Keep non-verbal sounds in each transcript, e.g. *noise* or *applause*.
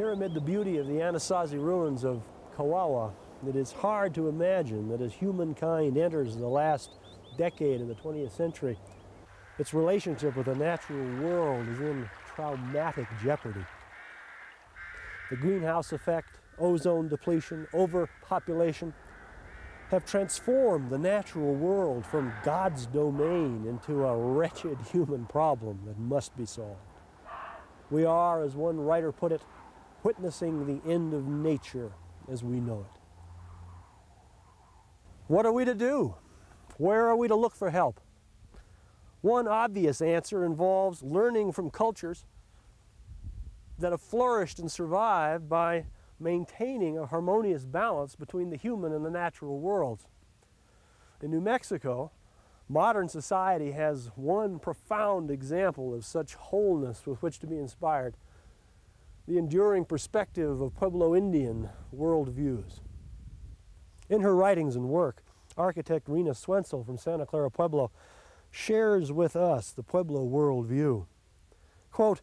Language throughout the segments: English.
Here amid the beauty of the Anasazi ruins of Kuaua, it is hard to imagine that as humankind enters the last decade of the 20th century, its relationship with the natural world is in traumatic jeopardy. The greenhouse effect, ozone depletion, overpopulation have transformed the natural world from God's domain into a wretched human problem that must be solved. We are, as one writer put it, witnessing the end of nature as we know it. What are we to do? Where are we to look for help? One obvious answer involves learning from cultures that have flourished and survived by maintaining a harmonious balance between the human and the natural worlds. In New Mexico, modern society has one profound example of such wholeness with which to be inspired the enduring perspective of Pueblo Indian worldviews. In her writings and work, architect Rina Swentzell from Santa Clara Pueblo shares with us the Pueblo worldview. Quote,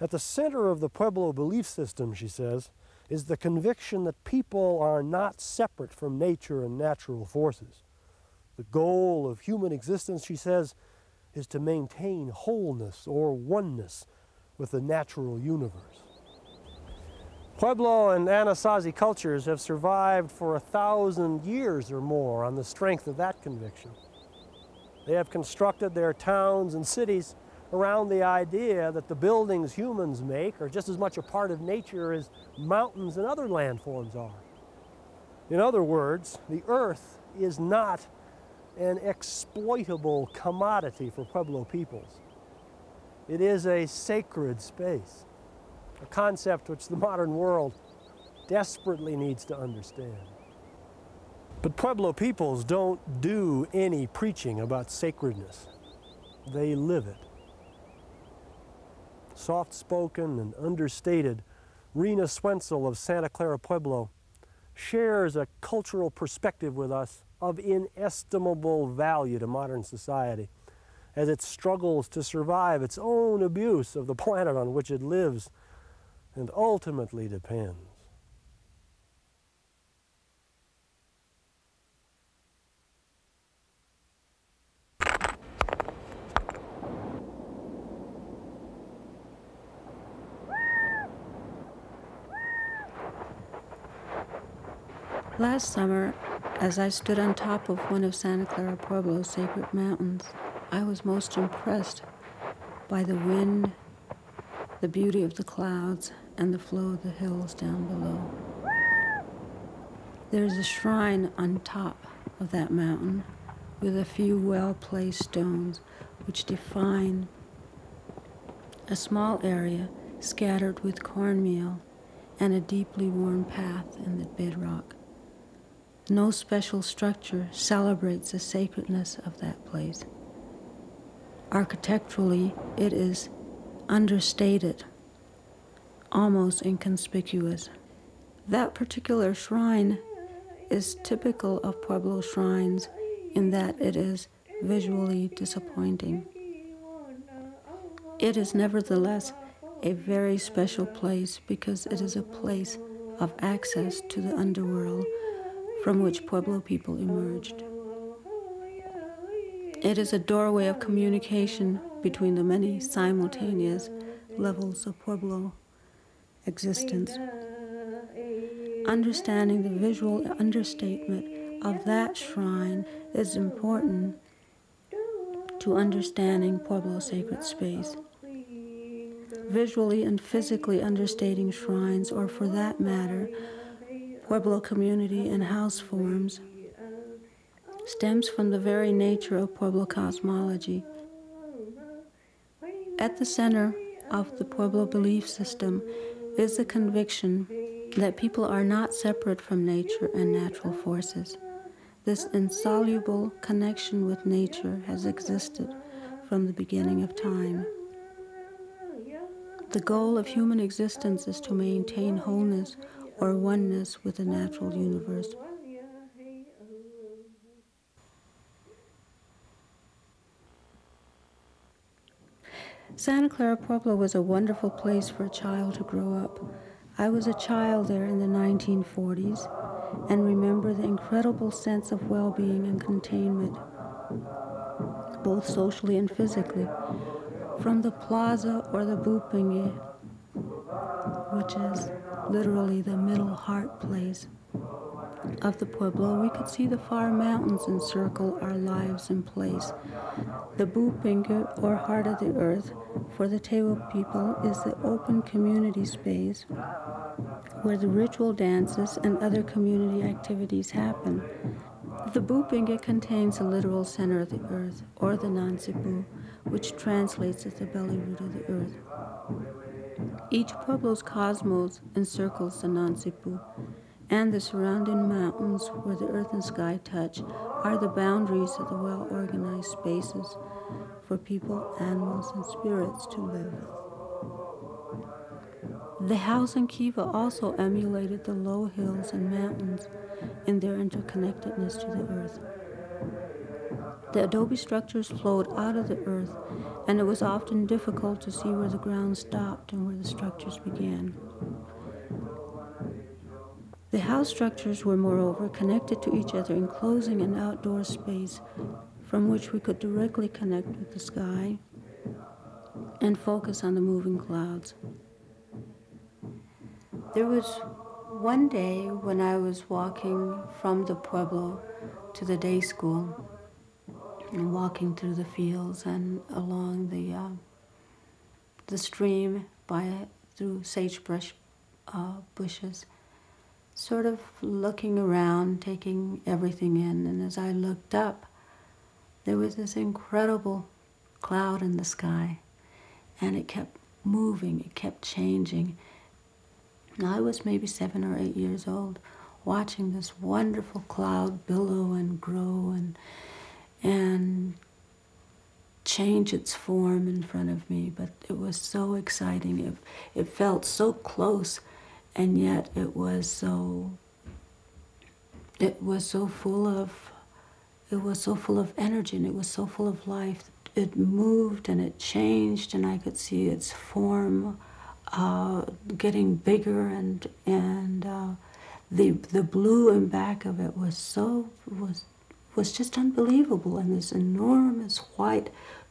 at the center of the Pueblo belief system, she says, is the conviction that people are not separate from nature and natural forces. The goal of human existence, she says, is to maintain wholeness or oneness with the natural universe. Pueblo and Anasazi cultures have survived for a thousand years or more on the strength of that conviction. They have constructed their towns and cities around the idea that the buildings humans make are just as much a part of nature as mountains and other landforms are. In other words, the earth is not an exploitable commodity for Pueblo peoples. It is a sacred space a concept which the modern world desperately needs to understand. But Pueblo peoples don't do any preaching about sacredness. They live it. Soft-spoken and understated, Rina Swentzell of Santa Clara Pueblo shares a cultural perspective with us of inestimable value to modern society as it struggles to survive its own abuse of the planet on which it lives and ultimately depends. Last summer, as I stood on top of one of Santa Clara Pueblo's sacred mountains, I was most impressed by the wind, the beauty of the clouds, and the flow of the hills down below. There's a shrine on top of that mountain with a few well placed stones which define a small area scattered with cornmeal and a deeply worn path in the bedrock. No special structure celebrates the sacredness of that place. Architecturally, it is understated almost inconspicuous. That particular shrine is typical of Pueblo shrines in that it is visually disappointing. It is nevertheless a very special place because it is a place of access to the underworld from which Pueblo people emerged. It is a doorway of communication between the many simultaneous levels of Pueblo existence. Understanding the visual understatement of that shrine is important to understanding Pueblo sacred space. Visually and physically understating shrines, or for that matter, Pueblo community and house forms, stems from the very nature of Pueblo cosmology. At the center of the Pueblo belief system is the conviction that people are not separate from nature and natural forces. This insoluble connection with nature has existed from the beginning of time. The goal of human existence is to maintain wholeness or oneness with the natural universe. Santa Clara Pueblo was a wonderful place for a child to grow up. I was a child there in the 1940s and remember the incredible sense of well being and containment, both socially and physically, from the plaza or the Bupinge, which is literally the middle heart place of the Pueblo, we could see the far mountains encircle our lives in place. The Bupinge, or heart of the earth, for the Tewa people is the open community space where the ritual dances and other community activities happen. The Bupinge contains the literal center of the earth, or the Nansipu, which translates as the belly root of the earth. Each Pueblo's cosmos encircles the Nansipu, and the surrounding mountains where the earth and sky touch are the boundaries of the well organized spaces for people, animals, and spirits to live. The house in Kiva also emulated the low hills and mountains in their interconnectedness to the earth. The adobe structures flowed out of the earth, and it was often difficult to see where the ground stopped and where the structures began. The house structures were, moreover, connected to each other, enclosing an outdoor space from which we could directly connect with the sky and focus on the moving clouds. There was one day when I was walking from the Pueblo to the day school and walking through the fields and along the uh, the stream by through sagebrush uh, bushes sort of looking around, taking everything in. And as I looked up, there was this incredible cloud in the sky, and it kept moving, it kept changing. And I was maybe seven or eight years old, watching this wonderful cloud billow and grow and and change its form in front of me. But it was so exciting. It, it felt so close and yet it was so it was so full of it was so full of energy and it was so full of life. It moved and it changed and i could see its form uh, getting bigger and and uh, the the blue in back of it was so was was just unbelievable and this enormous white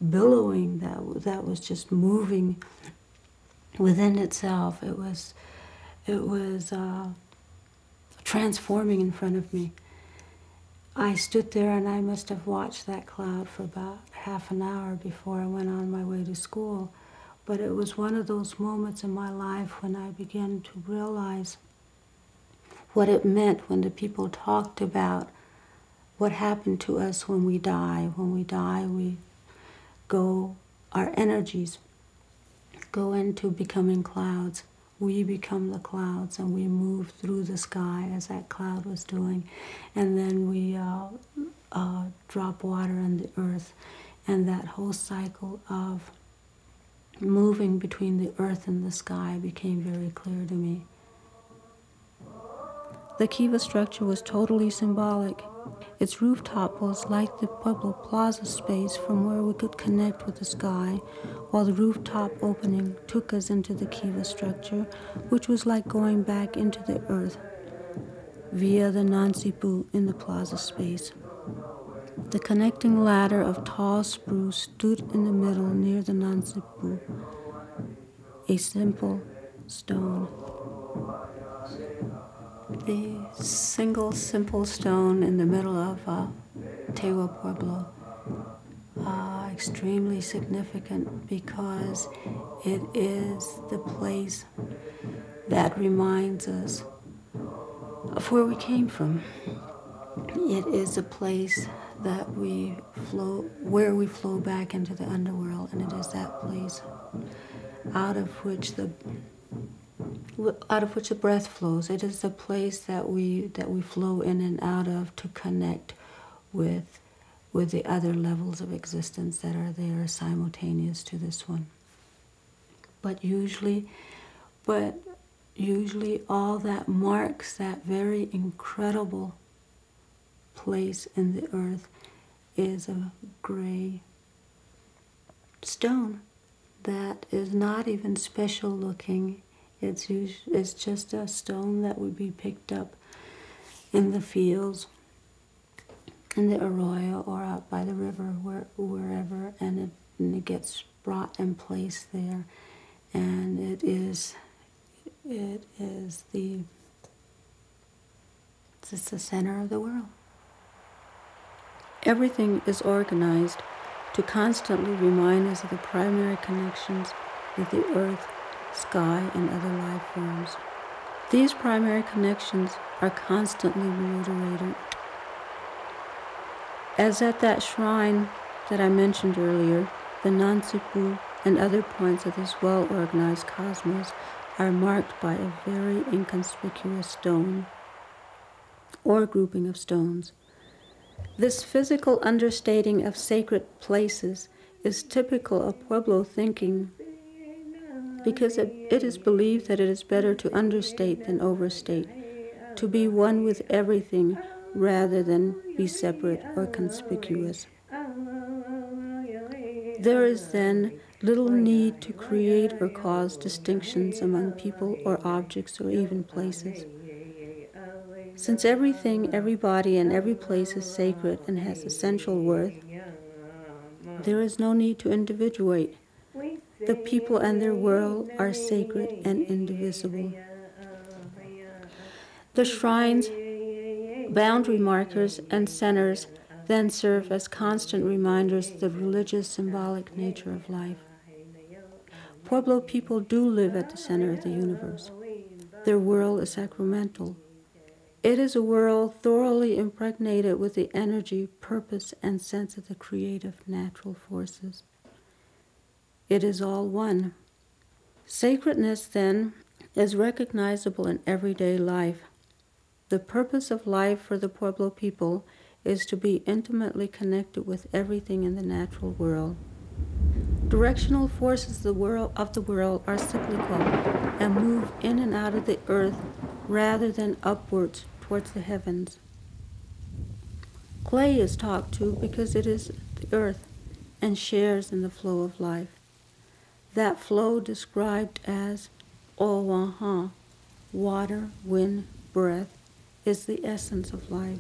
billowing that that was just moving within itself. It was it was uh, transforming in front of me. I stood there and I must have watched that cloud for about half an hour before I went on my way to school. But it was one of those moments in my life when I began to realize what it meant when the people talked about what happened to us when we die. When we die, we go, our energies go into becoming clouds we become the clouds and we move through the sky as that cloud was doing. And then we uh, uh, drop water on the earth. And that whole cycle of moving between the earth and the sky became very clear to me. The Kiva structure was totally symbolic. Its rooftop was like the Pueblo Plaza space from where we could connect with the sky, while the rooftop opening took us into the Kiva structure, which was like going back into the earth via the Nansipu in the plaza space. The connecting ladder of tall spruce stood in the middle near the Nansipu, a simple stone the single simple stone in the middle of uh, Tewa Pueblo. Extremely significant because it is the place that reminds us of where we came from. It is a place that we flow, where we flow back into the underworld, and it is that place out of which the out of which the breath flows. It is the place that we that we flow in and out of to connect with with the other levels of existence that are there simultaneous to this one. But usually, but usually all that marks that very incredible place in the earth is a gray stone that is not even special looking It's, it's just a stone that would be picked up in the fields, in the arroyo, or out by the river, where, wherever, and it, and it gets brought and placed there. And it is, it is the, it's the center of the world. Everything is organized to constantly remind us of the primary connections with the earth, sky, and other life forms. These primary connections are constantly reiterated. As at that shrine that I mentioned earlier, the Nansipu and other points of this well organized cosmos are marked by a very inconspicuous stone or grouping of stones. This physical understating of sacred places is typical of Pueblo thinking because it, it is believed that it is better to understate than overstate, to be one with everything rather than be separate or conspicuous. There is then little need to create or cause distinctions among people or objects or even places. Since everything, everybody, and every place is sacred and has essential worth, there is no need to individuate. The people and their world are sacred and indivisible. The shrines, boundary markers, and centers then serve as constant reminders of the religious symbolic nature of life. Pueblo people do live at the center of the universe. Their world is sacramental. It is a world thoroughly impregnated with the energy, purpose, and sense of the creative natural forces. It is all one. Sacredness, then, is recognizable in everyday life. The purpose of life for the Pueblo people is to be intimately connected with everything in the natural world. Directional forces of the world, of the world are cyclical and move in and out of the earth rather than upwards towards the heavens. Clay is talked to because it is the earth and shares in the flow of life. That flow described as Owaha, water, wind, breath, is the essence of life.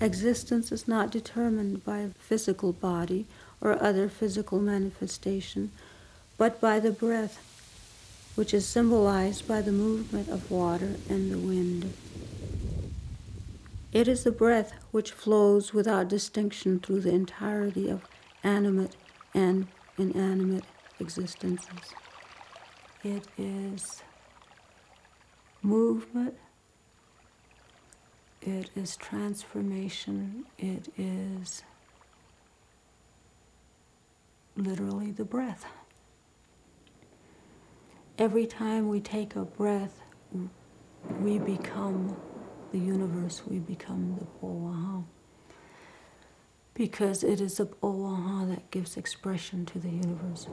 Existence is not determined by a physical body or other physical manifestation, but by the breath, which is symbolized by the movement of water and the wind. It is the breath which flows without distinction through the entirety of animate and inanimate existences. It is movement, it is transformation, it is literally the breath. Every time we take a breath, we become the universe, we become the Oaha. Because it is the Oaha that gives expression to the universe.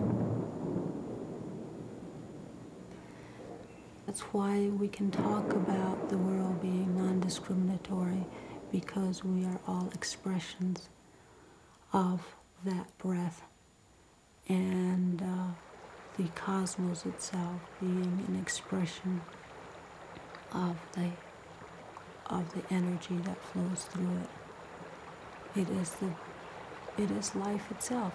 That's why we can talk about the world being non discriminatory, because we are all expressions of that breath and uh, the cosmos itself being an expression of the of the energy that flows through it. It is the it is life itself.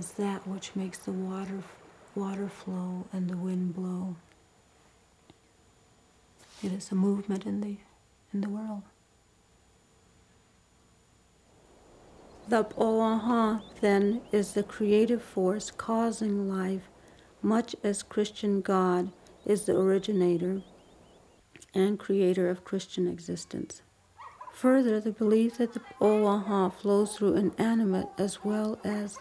Is that which makes the water water flow and the wind blow. It is a movement in the in the world. The Oaha, then, is the creative force causing life, much as Christian God is the originator and creator of Christian existence. Further, the belief that the Oaha flows through inanimate as well as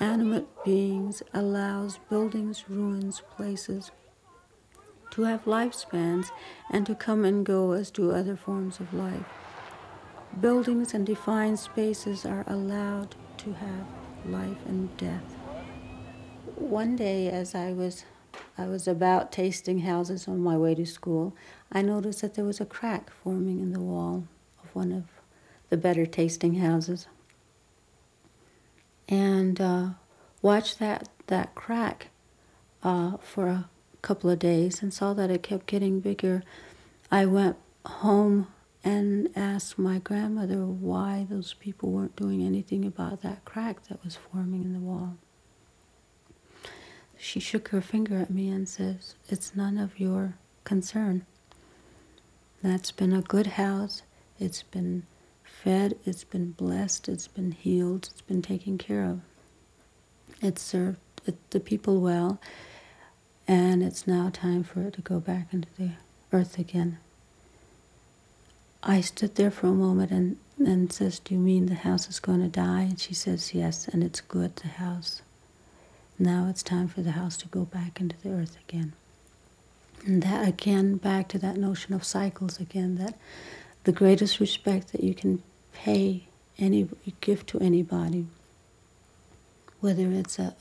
animate beings allows buildings, ruins, places to have lifespans and to come and go as do other forms of life. Buildings and defined spaces are allowed to have life and death. One day, as I was I was about tasting houses on my way to school, I noticed that there was a crack forming in the wall of one of the better tasting houses. And uh, watched that, that crack uh, for a couple of days and saw that it kept getting bigger. I went home and asked my grandmother why those people weren't doing anything about that crack that was forming in the wall. She shook her finger at me and says, It's none of your concern. That's been a good house. It's been fed, it's been blessed, it's been healed, it's been taken care of. It served the people well, and it's now time for it to go back into the earth again. I stood there for a moment and, and says, Do you mean the house is going to die? And she says, Yes, and it's good, the house. Now it's time for the house to go back into the earth again. And that again, back to that notion of cycles again, that the greatest respect that you can pay any give to anybody, whether it's a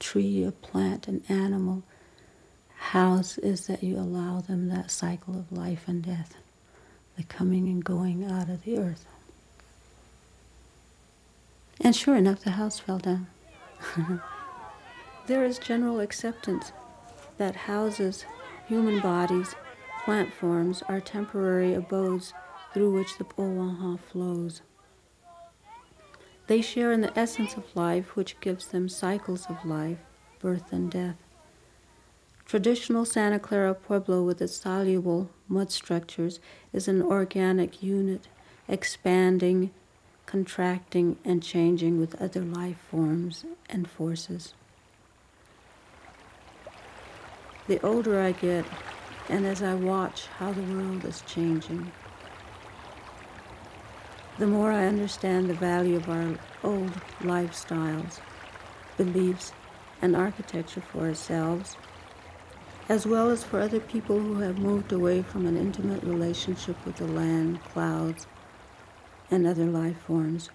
tree, a plant, an animal, house, is that you allow them that cycle of life and death, the coming and going out of the earth. And sure enough, the house fell down. *laughs* There is general acceptance that houses, human bodies, plant forms are temporary abodes through which the Owaha flows. They share in the essence of life, which gives them cycles of life, birth and death. Traditional Santa Clara Pueblo, with its soluble mud structures, is an organic unit, expanding, contracting, and changing with other life forms and forces. The older I get, and as I watch how the world is changing, the more I understand the value of our old lifestyles, beliefs, and architecture for ourselves, as well as for other people who have moved away from an intimate relationship with the land, clouds, and other life forms.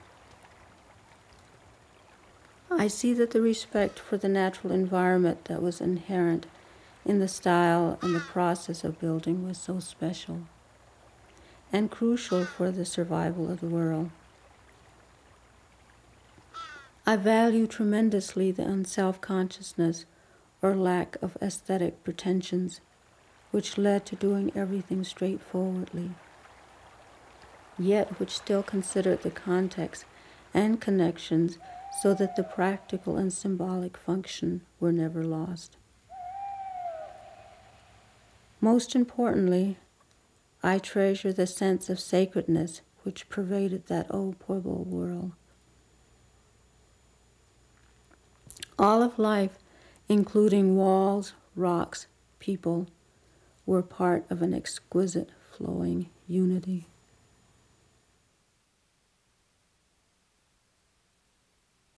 I see that the respect for the natural environment that was inherent in the style and the process of building was so special and crucial for the survival of the world. I value tremendously the unself consciousness or lack of aesthetic pretensions which led to doing everything straightforwardly, yet which still considered the context and connections so that the practical and symbolic function were never lost. Most importantly, I treasure the sense of sacredness which pervaded that old Pueblo world. All of life, including walls, rocks, people, were part of an exquisite flowing unity.